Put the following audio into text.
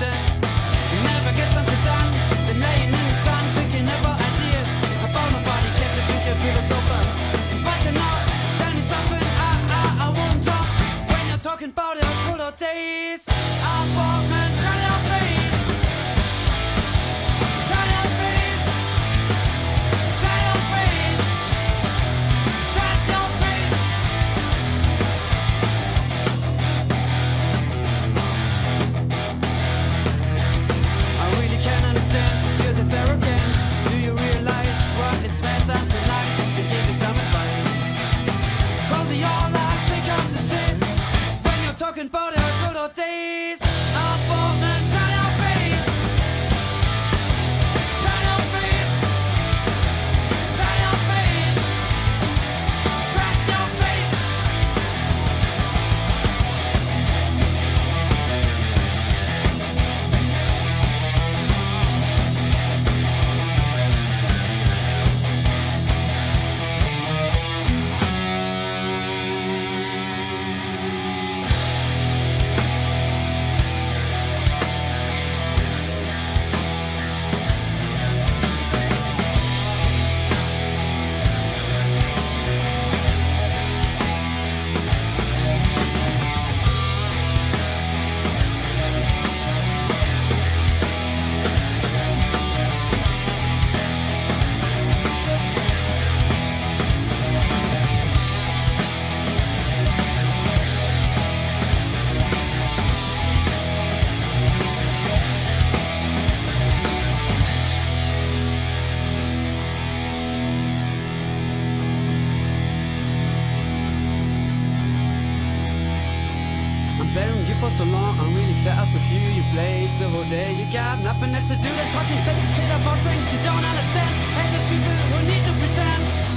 mountain. for so long, I'm really fed up with you. You blaze the whole day, you got nothing else to do Than talking sense shit about things you don't understand. And the people who need to pretend.